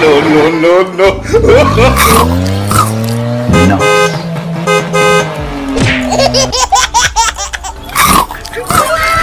no, no, no, no.